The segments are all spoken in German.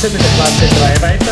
15 mit der Klasse 3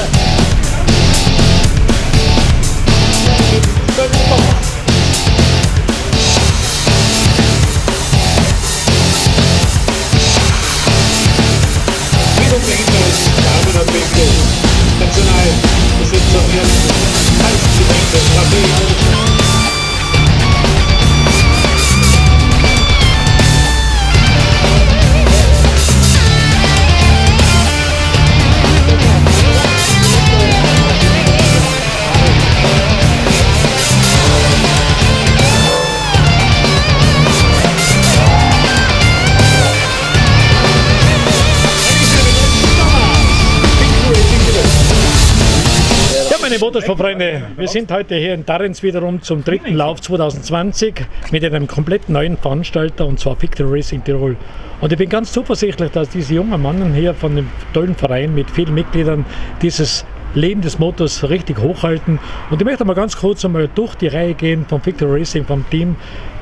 Meine Motorsportfreunde, wir sind heute hier in Darrens wiederum zum dritten Lauf 2020 mit einem komplett neuen Veranstalter und zwar Victory Racing Tirol. Und ich bin ganz zuversichtlich, dass diese jungen Mannen hier von dem tollen Verein mit vielen Mitgliedern dieses Leben des Motors richtig hochhalten. Und ich möchte mal ganz kurz einmal durch die Reihe gehen vom Victory Racing, vom Team,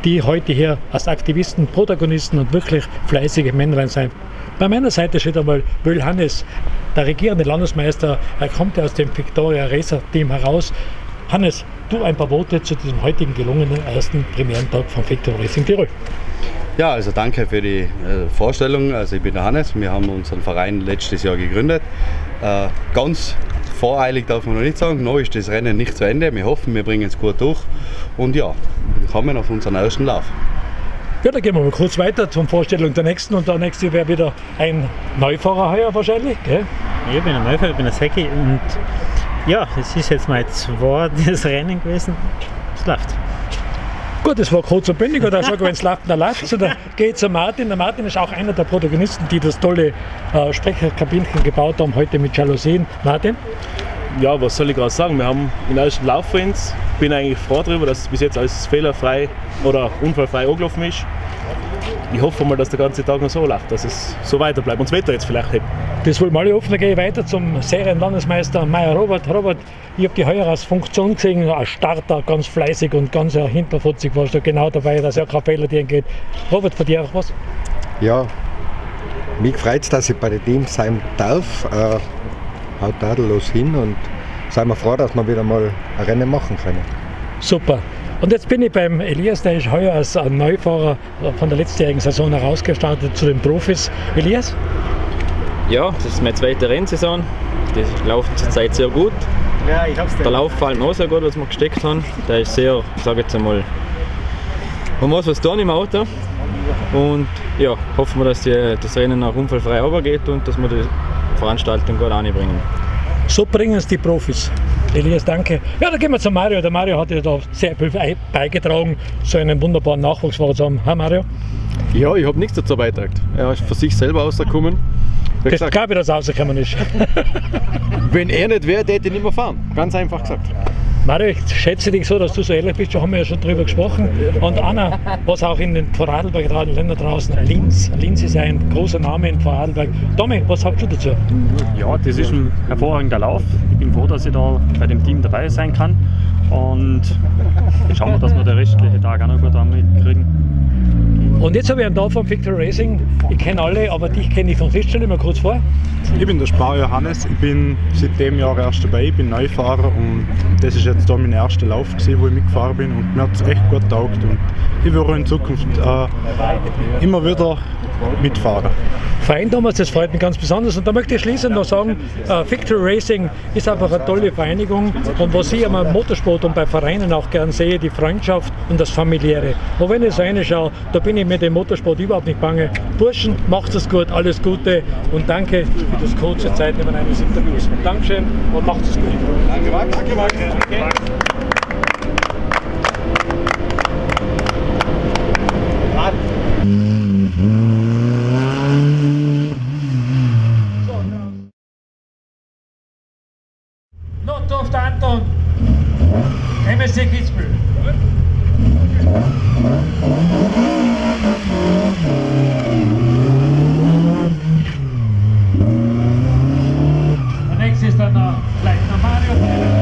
die heute hier als Aktivisten, Protagonisten und wirklich fleißige Männlein sind. Bei meiner Seite steht einmal Böll Hannes, der regierende Landesmeister. Er kommt ja aus dem Victoria Racer Team heraus. Hannes, du ein paar Worte zu diesem heutigen gelungenen ersten Premierentag von Victoria Racing Tirol. Ja, also danke für die äh, Vorstellung. Also ich bin der Hannes, wir haben unseren Verein letztes Jahr gegründet. Äh, ganz voreilig darf man noch nicht sagen, noch ist das Rennen nicht zu Ende. Wir hoffen, wir bringen es gut durch und ja, wir kommen auf unseren ersten Lauf. Ja, dann gehen wir mal kurz weiter zur Vorstellung der nächsten und der nächste wäre wieder ein Neufahrer heuer wahrscheinlich. Gell? Ich bin ein Neufahrer, ich bin ein Säcki und ja, es ist jetzt mein zweites Rennen gewesen. Es läuft. Gut, das war kurz und bündig, oder sag, wenn es läuft, dann läuft es. Dann geht zu Martin. Der Martin ist auch einer der Protagonisten, die das tolle äh, Sprecherkabinchen gebaut haben, heute mit Jalousien. Martin? ja, was soll ich gerade sagen? Wir haben den ersten Lauf für uns. Bin eigentlich froh darüber, dass es bis jetzt alles fehlerfrei oder unfallfrei angelaufen ist. Ich hoffe mal, dass der ganze Tag noch so läuft, dass es so weiter bleibt und das Wetter jetzt vielleicht hebt. Das wollen wir alle hoffen. Dann gehe ich weiter zum Serienlandesmeister Meier Robert. Robert, ich habe die heuer als Funktion gesehen, als Starter, ganz fleißig und ganz ja, hinterfutzig warst du genau dabei, dass ja kein Fehler dir geht. Robert, von dir auch was? Ja, mich freut es, dass ich bei den Teams sein darf. Äh, haut tadellos hin und seien wir froh, dass wir wieder mal ein Rennen machen können. Super. Und jetzt bin ich beim Elias, der ist heuer als ein Neufahrer von der letztjährigen Saison herausgestartet zu den Profis. Elias? Ja, das ist meine zweite Rennsaison. Die laufen zurzeit sehr gut. Ja, ich hab's Der Lauf gefällt mir auch sehr gut, was wir gesteckt haben. Der ist sehr, ich sage jetzt einmal, man muss was tun im Auto. Und ja, hoffen wir, dass die, das Rennen auch unfallfrei runtergeht und dass wir die Veranstaltung gut anbringen. So bringen es die Profis. Elias, danke. Ja, dann gehen wir zu Mario. Der Mario hat ja da sehr viel beigetragen, so einen wunderbaren Nachwuchsfahrer zu haben. Ha, Mario? Ja, ich habe nichts dazu beigetragen. Er ist für sich selber rausgekommen. Wie Das gesagt, glaube ich, dass rausgekommen ist. wenn er nicht wäre, hätte ich nicht mehr fahren. Ganz einfach gesagt. Mario, ich schätze dich so, dass du so ehrlich bist, da haben wir ja schon drüber gesprochen. Und Anna, was auch in den Vorarlberg Ländern draußen, Linz. Linz ist ein großer Name in Vorarlberg. Tommy, was sagst du dazu? Ja, das ist ein hervorragender Lauf. Ich bin froh, dass ich da bei dem Team dabei sein kann. Und schauen wir, dass wir den restlichen Tag auch noch gut mitkriegen. Und jetzt habe ich einen da von Victory Racing. Ich kenne alle, aber dich kenne ich noch nicht. Stell dir mal kurz vor. Ich bin der Spar Johannes, ich bin seit dem Jahr erst dabei, ich bin Neufahrer und das ist jetzt da mein erster Lauf, gewesen, wo ich mitgefahren bin und mir hat es echt gut taugt und ich will auch in Zukunft äh, immer wieder mitfahren. Fein, Thomas, das freut mich ganz besonders. Und da möchte ich schließend noch sagen, äh, Victory Racing ist einfach eine tolle Vereinigung. Und was ich am Motorsport und bei Vereinen auch gern sehe, die Freundschaft und das Familiäre. Und wenn ich so reinschaue, da bin ich mit dem Motorsport überhaupt nicht bange. Burschen, macht es gut, alles Gute und danke für das kurze Zeitnehmen eines Interviews. Dankeschön und macht es gut. Danke, danke, danke. Notdurft Anton, MSC Kitzbühel. Der nächste ist dann der uh, Leitner Mario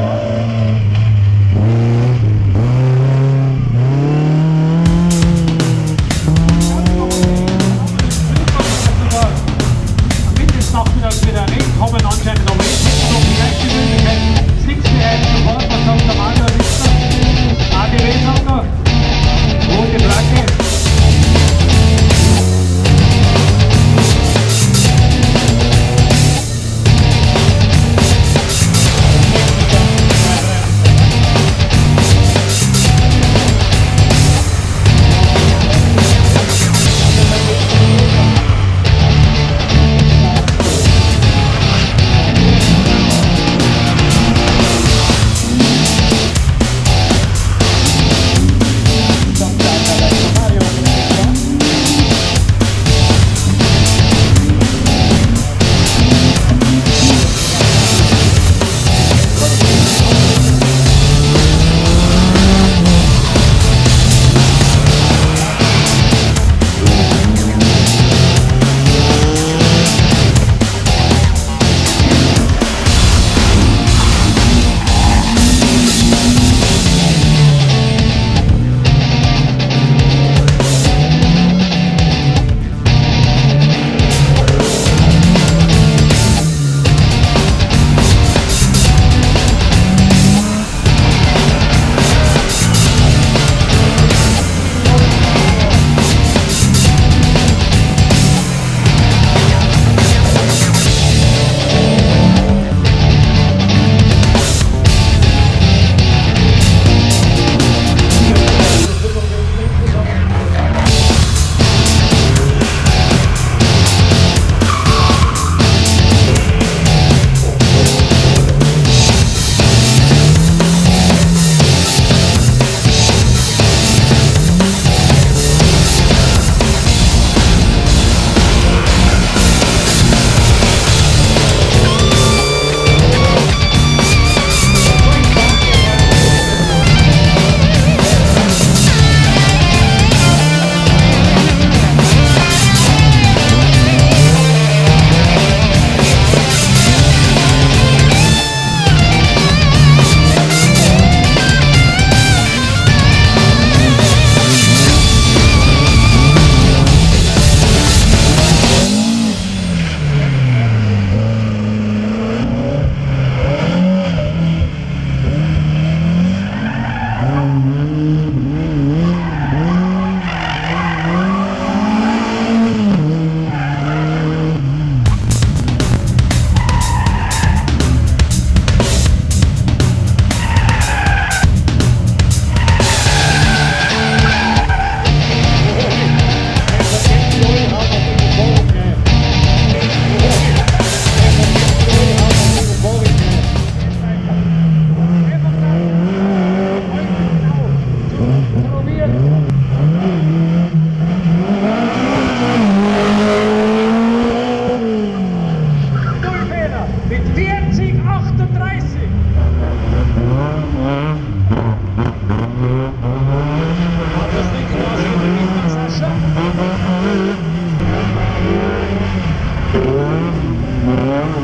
Und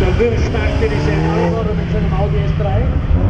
der Würm startet diese Einladung mit seinem Audi S3.